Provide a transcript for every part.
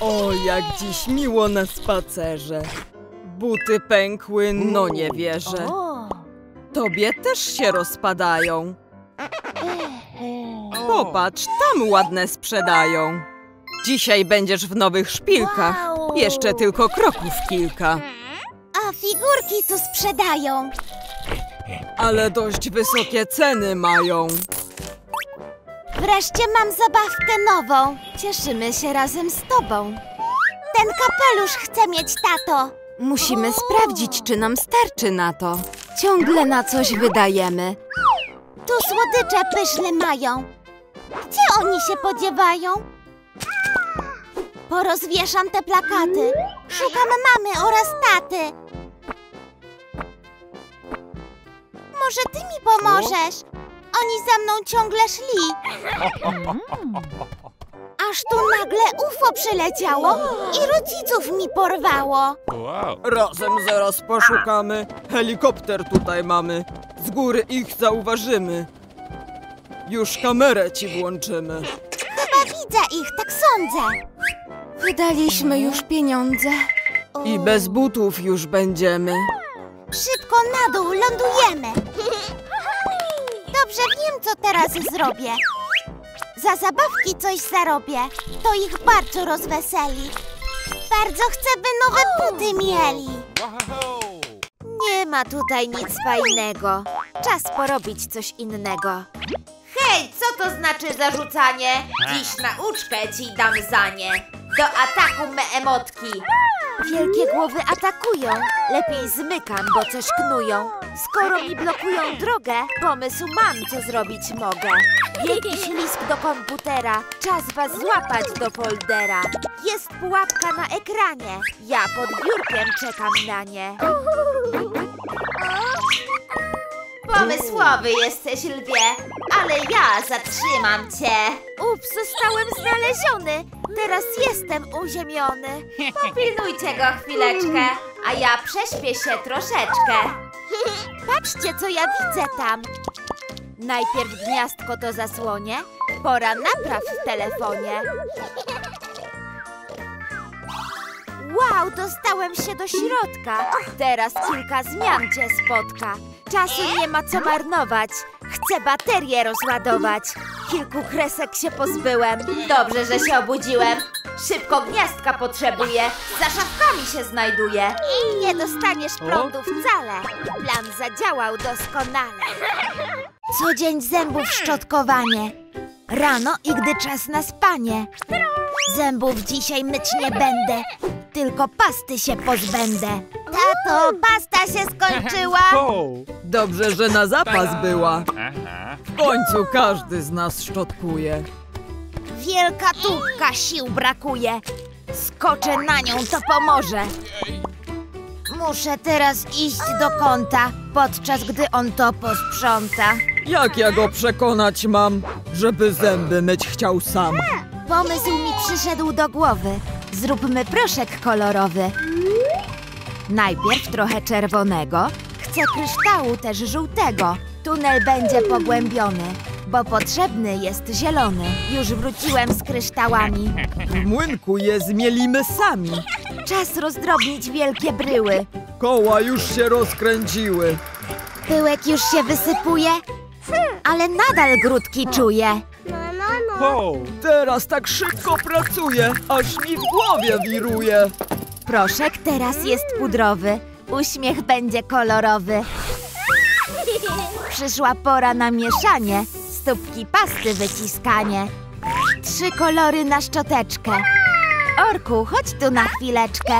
O, jak dziś miło na spacerze. Buty pękły, no nie wierzę. Tobie też się rozpadają. Popatrz, tam ładne sprzedają. Dzisiaj będziesz w nowych szpilkach. Jeszcze tylko kroków kilka. a figurki tu sprzedają. Ale dość wysokie ceny mają. Wreszcie mam zabawkę nową. Cieszymy się razem z tobą. Ten kapelusz chcę mieć, tato. Musimy sprawdzić, czy nam starczy na to. Ciągle na coś wydajemy. Tu słodycze pyszne mają. Gdzie oni się podziewają? Porozwieszam te plakaty. Szukam mamy oraz taty. Może ty mi pomożesz? Oni za mną ciągle szli. Aż tu nagle UFO przyleciało i rodziców mi porwało. Wow. Razem zaraz poszukamy. Helikopter tutaj mamy. Z góry ich zauważymy. Już kamerę ci włączymy. Chyba widzę ich, tak sądzę. Wydaliśmy już pieniądze. I bez butów już będziemy. Szybko na dół, lądujemy. Dobrze wiem, co teraz zrobię. Za zabawki coś zarobię. To ich bardzo rozweseli. Bardzo chcę, by nowe buty mieli. Nie ma tutaj nic fajnego. Czas porobić coś innego. Hej, co to znaczy zarzucanie? Dziś nauczkę ci dam za nie. Do ataku me emotki. Wielkie głowy atakują. Lepiej zmykam, bo coś knują. Skoro mi blokują drogę, pomysł mam, co zrobić mogę. Wielki ślisk do komputera. Czas was złapać do foldera. Jest pułapka na ekranie. Ja pod biurkiem czekam na nie. Pomysłowy jesteś, lwie, ale ja zatrzymam cię. Ups, zostałem znaleziony. Teraz jestem uziemiony. Popilnujcie go chwileczkę, a ja prześpię się troszeczkę. Patrzcie, co ja widzę tam. Najpierw gniazdko to zasłonie, pora napraw w telefonie. Wow, dostałem się do środka. Teraz kilka zmian cię spotka. Czasu nie ma co marnować. Chcę baterię rozładować. Kilku kresek się pozbyłem. Dobrze, że się obudziłem. Szybko gniazdka potrzebuję. Za szafkami się znajduję. Nie dostaniesz prądu wcale. Plan zadziałał doskonale. Co dzień zębów szczotkowanie. Rano i gdy czas na spanie. Zębów dzisiaj myć nie będę, tylko pasty się pozbędę. Tato, pasta się skończyła. Dobrze, że na zapas była. W końcu każdy z nas szczotkuje. Wielka tubka, sił brakuje. Skoczę na nią, to pomoże. Muszę teraz iść do kąta, podczas gdy on to posprząta. Jak ja go przekonać mam, żeby zęby myć chciał sam? Pomysł mi przyszedł do głowy. Zróbmy proszek kolorowy. Najpierw trochę czerwonego. Chcę kryształu też żółtego. Tunel będzie pogłębiony, bo potrzebny jest zielony. Już wróciłem z kryształami. W młynku je zmielimy sami. Czas rozdrobnić wielkie bryły. Koła już się rozkręciły. Pyłek już się wysypuje, ale nadal grudki czuję. Oh. Teraz tak szybko pracuję, aż mi w głowie wiruje. Proszek teraz jest pudrowy, uśmiech będzie kolorowy. Przyszła pora na mieszanie, stópki pasty wyciskanie. Trzy kolory na szczoteczkę. Orku, chodź tu na chwileczkę.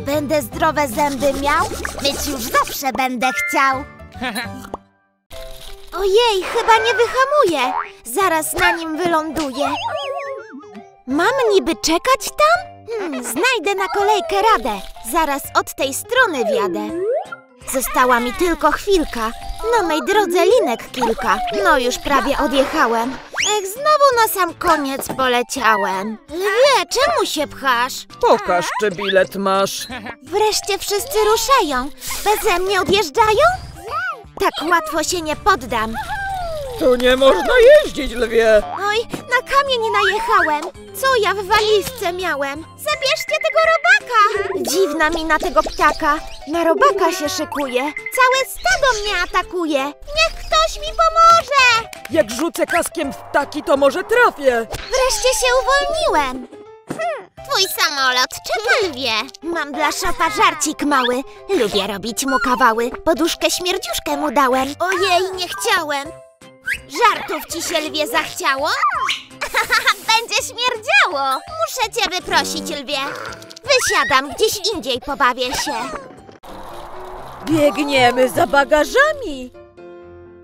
Będę zdrowe zęby miał, myć już zawsze będę chciał. Ojej, chyba nie wyhamuję. Zaraz na nim wyląduję. Mam niby czekać tam? Hmm, znajdę na kolejkę radę. Zaraz od tej strony wjadę. Została mi tylko chwilka. Na mej drodze linek kilka. No już prawie odjechałem. Ech, znowu na sam koniec poleciałem. Lwie, czemu się pchasz? Pokaż, czy bilet masz. Wreszcie wszyscy ruszają. Beze mnie odjeżdżają? Tak łatwo się nie poddam. Tu nie można jeździć, lwie. Oj, na kamień najechałem. Co ja w walizce miałem? Zabierzcie tego robaka! Dziwna mina tego ptaka. Na robaka się szykuje. Całe stado mnie atakuje. Niech ktoś mi pomoże! Jak rzucę kaskiem w ptaki, to może trafię. Wreszcie się uwolniłem. Twój samolot czeka lwie. Mam dla szopa żarcik mały. Lubię robić mu kawały. Poduszkę śmierdziuszkę mu dałem. Ojej, nie chciałem. Żartów ci się lwie zachciało? Będzie śmierdziało. Muszę cię wyprosić, lwie. Wysiadam, gdzieś indziej pobawię się. Biegniemy za bagażami.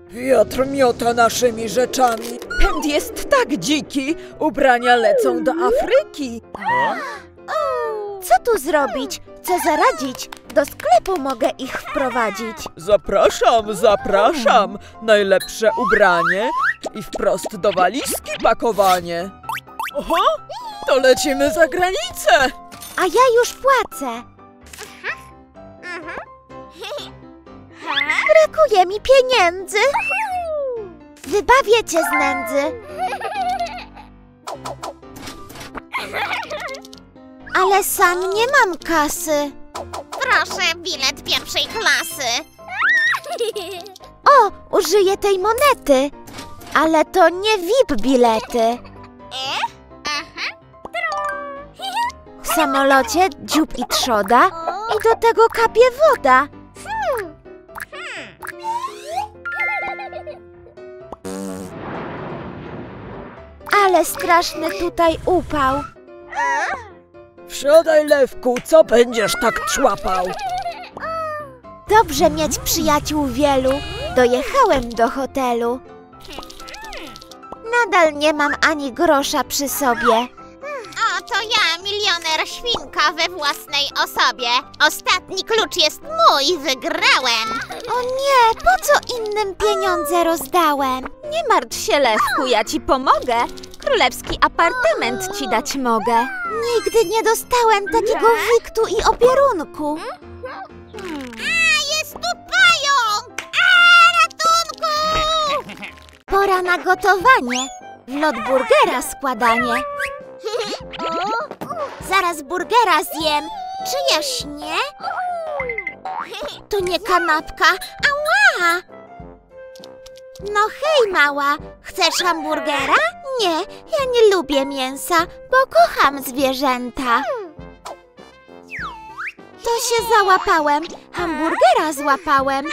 Wiatr miota naszymi rzeczami. Pęd jest tak dziki, ubrania lecą do Afryki. Co tu zrobić? Co zaradzić? Do sklepu mogę ich wprowadzić. Zapraszam, zapraszam. Najlepsze ubranie i wprost do walizki pakowanie. Oho, to lecimy za granicę. A ja już płacę. Brakuje mi pieniędzy. Wybawię cię z nędzy. Ale sam nie mam kasy. Proszę, bilet pierwszej klasy. O, użyję tej monety. Ale to nie VIP bilety. W samolocie dziób i trzoda i do tego kapie woda. Ale straszny tutaj upał. Wsiadaj, lewku, co będziesz tak człapał? Dobrze mieć przyjaciół wielu. Dojechałem do hotelu. Nadal nie mam ani grosza przy sobie. O, to ja, milioner świnka we własnej osobie. Ostatni klucz jest mój, wygrałem. O nie, po co innym pieniądze rozdałem? Nie martw się, Lewku, ja ci pomogę. Królewski apartament ci dać mogę. Nigdy nie dostałem takiego wiktu i opierunku. A, jest tu pająk! A, ratunku! Pora na gotowanie. W lot burgera składanie. Zaraz burgera zjem. Czy ja śnię? To nie kanapka. Ała! No hej, mała. Chcesz hamburgera? Nie, ja nie lubię mięsa, bo kocham zwierzęta. To się załapałem. Hamburgera złapałem.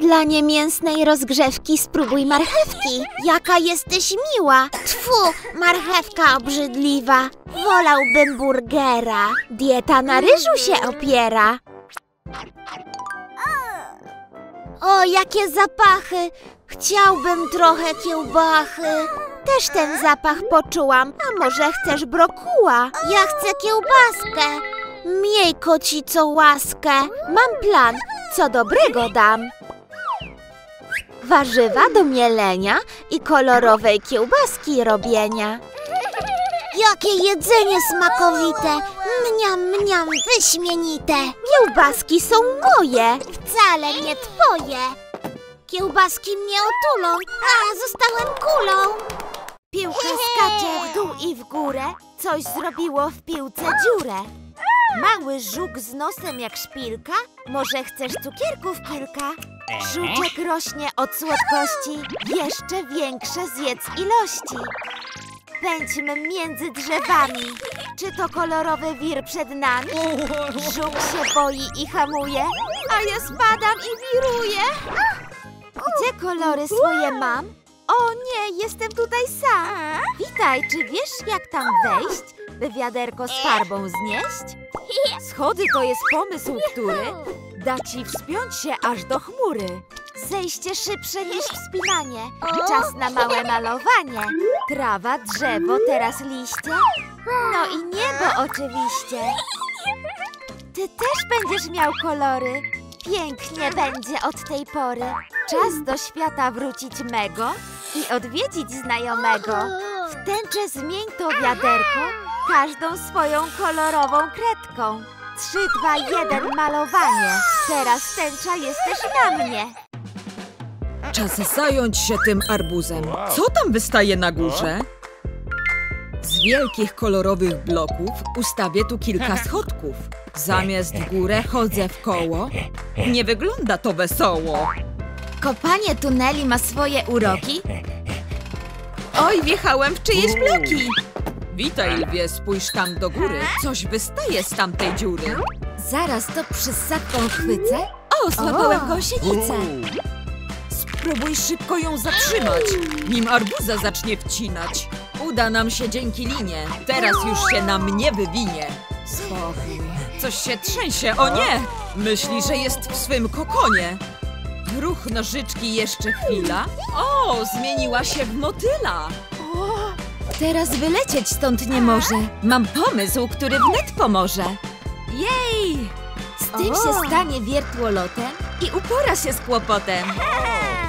Dla niemięsnej rozgrzewki spróbuj marchewki. Jaka jesteś miła. Tfu, marchewka obrzydliwa. Wolałbym burgera. Dieta na ryżu się opiera. O, jakie zapachy! Chciałbym trochę kiełbachy. Też ten zapach poczułam. A może chcesz brokuła? Ja chcę kiełbaskę. Miej kocico łaskę. Mam plan, co dobrego dam. Warzywa do mielenia i kolorowej kiełbaski robienia. Jakie jedzenie smakowite! Mniam, mniam, wyśmienite! Kiełbaski są moje! Wcale nie twoje! Kiełbaski mnie otulą, a zostałem kulą! Piłka skacze w dół i w górę, coś zrobiło w piłce dziurę. Mały żuk z nosem jak szpilka, może chcesz cukierków kilka? Żuczek rośnie od słodkości, jeszcze większe zjedz ilości. Pędźmy między drzewami. Czy to kolorowy wir przed nami? Żuk się boi i hamuje, a ja spadam i wiruję. Gdzie kolory swoje mam? O nie, jestem tutaj sam. Witaj, czy wiesz jak tam wejść, by wiaderko z farbą znieść? Schody to jest pomysł, który da ci wspiąć się aż do chmury. Zejście szybsze niż wspinanie. Czas na małe malowanie. Trawa, drzewo, teraz liście. No i niebo oczywiście. Ty też będziesz miał kolory. Pięknie będzie od tej pory. Czas do świata wrócić mego i odwiedzić znajomego. W tęczę zmień to wiaderko każdą swoją kolorową kredką. Trzy, dwa, jeden, malowanie. Teraz tęcza jest też na mnie. Czas zająć się tym arbuzem. Co tam wystaje na górze? Z wielkich kolorowych bloków ustawię tu kilka schodków. Zamiast w górę chodzę w koło. Nie wygląda to wesoło. Kopanie tuneli ma swoje uroki. Oj, wjechałem w czyjeś bloki! Witaj, lwie, spójrz tam do góry. Coś wystaje z tamtej dziury. Zaraz to przysadką chwycę. O, złapałem gąsienicę. Spróbuj szybko ją zatrzymać, nim arbuza zacznie wcinać. Uda nam się dzięki linie. Teraz już się na mnie wywinie. Spokój. Coś się trzęsie, o nie! Myśli, że jest w swym kokonie. Ruch nożyczki jeszcze chwila. O, zmieniła się w motyla. Teraz wylecieć stąd nie może. Mam pomysł, który wnet pomoże. Jej! Z tym się stanie wiertłolotem I upora się z kłopotem.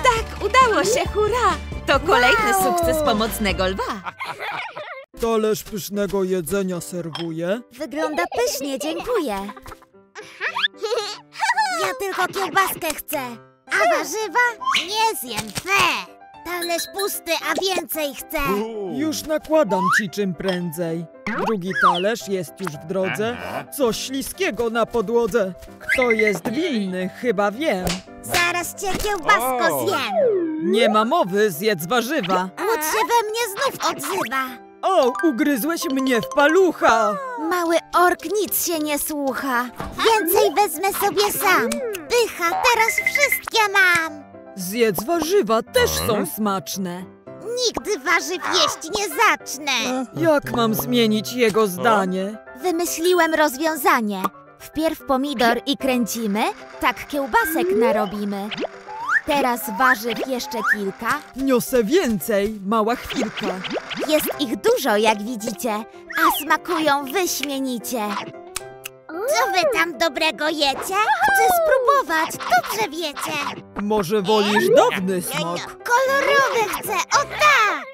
Tak, udało się, hurra! To kolejny Wow. sukces pomocnego lwa. Talerz pysznego jedzenia serwuję. Wygląda pysznie, dziękuję. Ja tylko kiełbaskę chcę. A warzywa? Nie zjem, fe! Talerz pusty, a więcej chcę. Już nakładam ci czym prędzej. Drugi talerz jest już w drodze. Coś śliskiego na podłodze. Kto jest winny, chyba wiem. Zaraz cię kiełbasko zjem. Nie ma mowy, zjedz warzywa. Łód się we mnie znów odzywa. O, ugryzłeś mnie w palucha! Mały ork nic się nie słucha. Więcej wezmę sobie sam. Pycha, teraz wszystkie mam. Zjedz warzywa, też są smaczne. Nigdy warzyw jeść nie zacznę. Jak mam zmienić jego zdanie? Wymyśliłem rozwiązanie. Wpierw pomidor i kręcimy, tak kiełbasek narobimy. Teraz warzyw jeszcze kilka. Niosę więcej, mała chwilka. Jest ich dużo, jak widzicie, a smakują wyśmienicie. Co wy tam dobrego jecie? Chcę spróbować, dobrze wiecie. Może wolisz dawny smok? Kolorowe chcę, o tak!